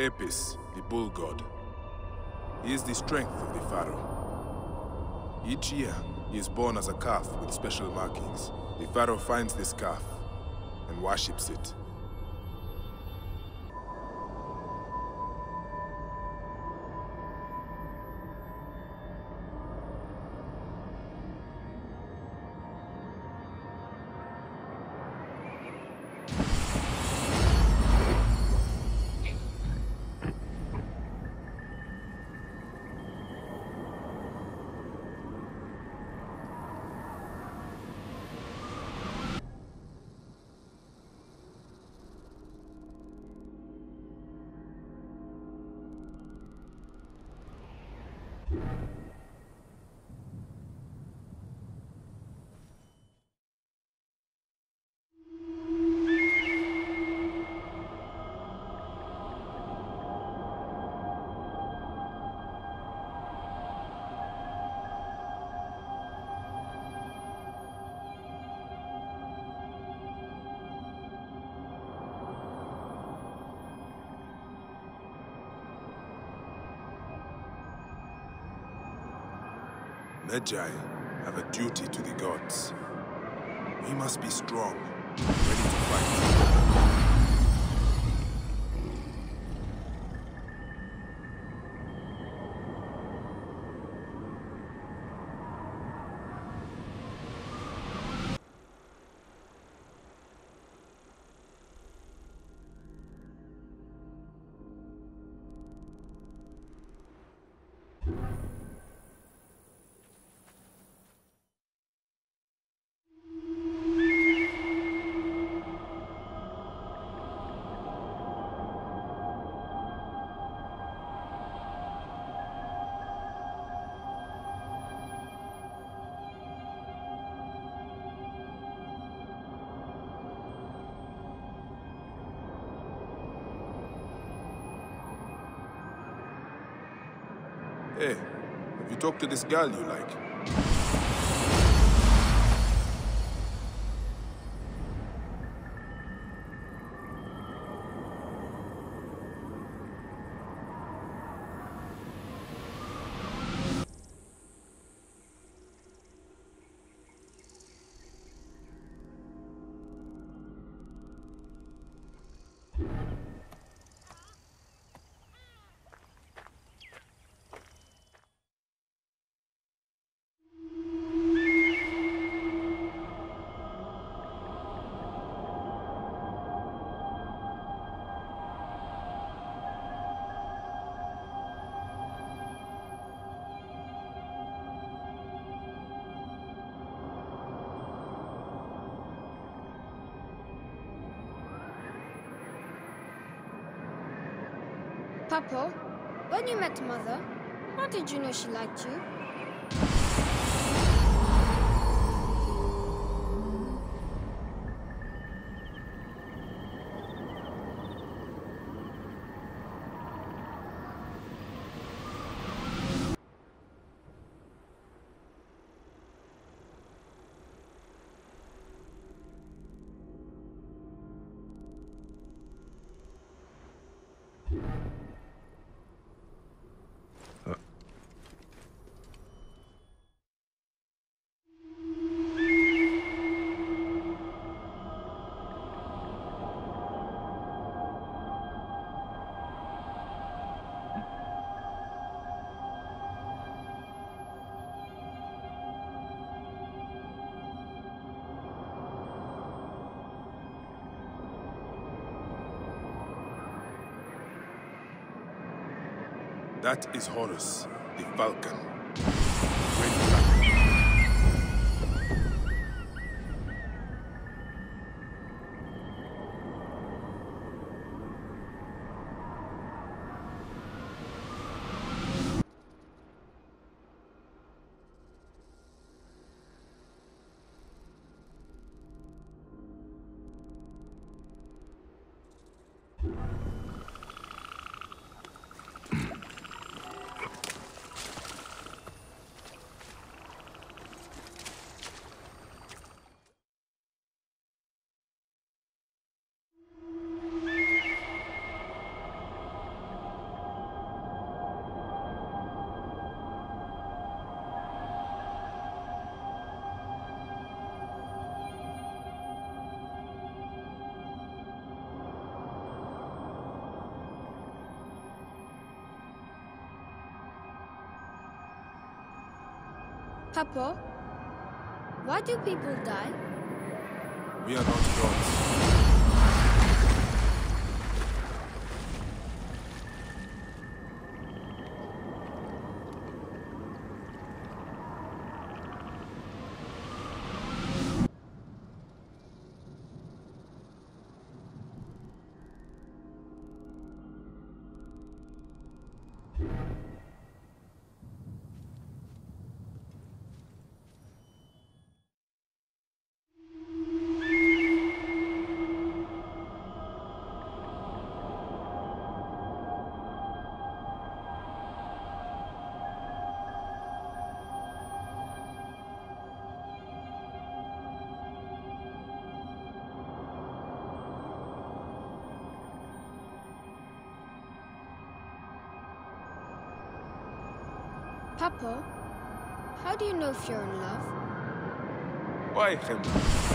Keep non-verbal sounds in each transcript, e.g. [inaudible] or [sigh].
Apis, the bull god. He is the strength of the pharaoh. Each year, he is born as a calf with special markings. The pharaoh finds this calf and worships it. Medjay have a duty to the gods. We must be strong, ready to fight. Hey, have you talked to this girl you like? Papa, when you met Mother, how did you know she liked you? That is Horus, the falcon. Papa, why do people die? We are not gods. Papa, how do you know if you're in love? Why, Khemu?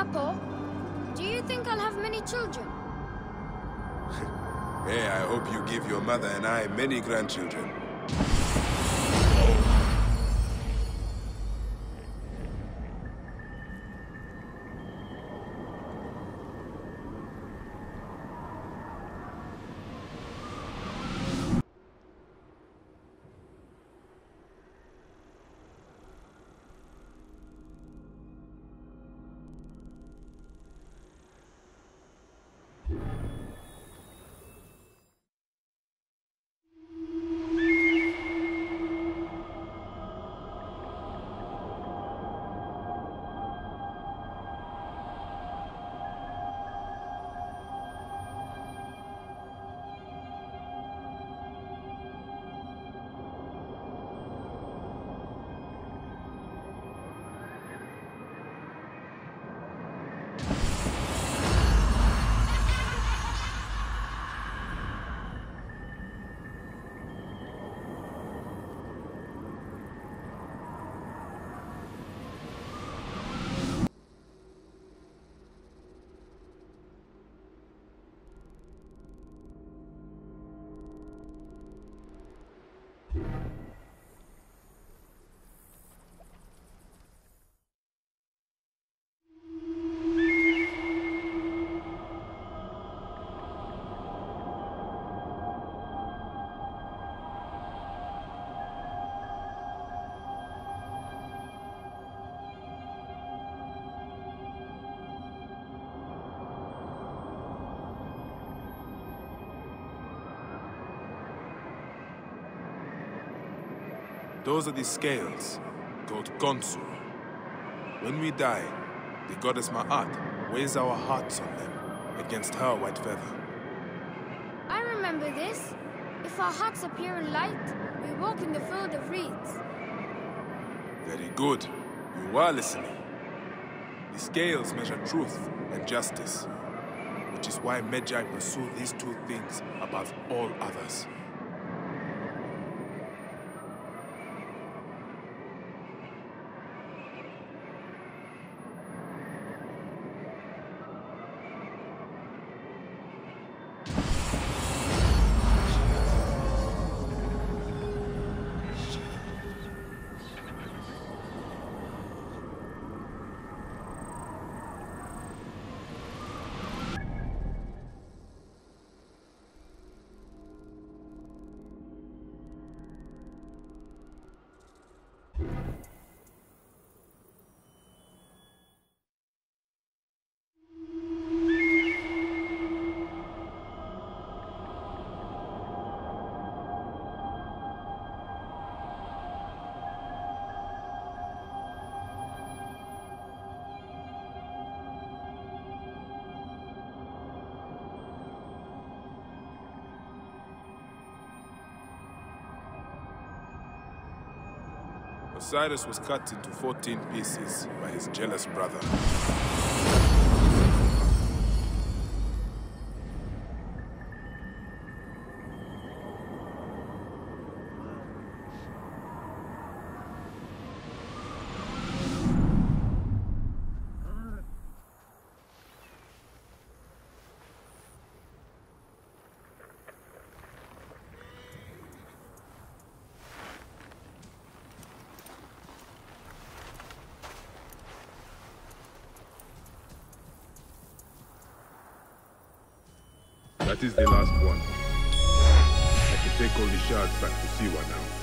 Papa, do you think I'll have many children? [laughs] Hey, I hope you give your mother and I many grandchildren. Those are the scales, called Gonsu. When we die, the goddess Ma'at weighs our hearts on them against her white feather. I remember this. If our hearts appear in light, we walk in the field of reeds. Very good. You are listening. The scales measure truth and justice, which is why Medjay pursue these two things above all others. Osiris was cut into 14 pieces by his jealous brother. That is the last one. I can take all the shards back to Siwa now.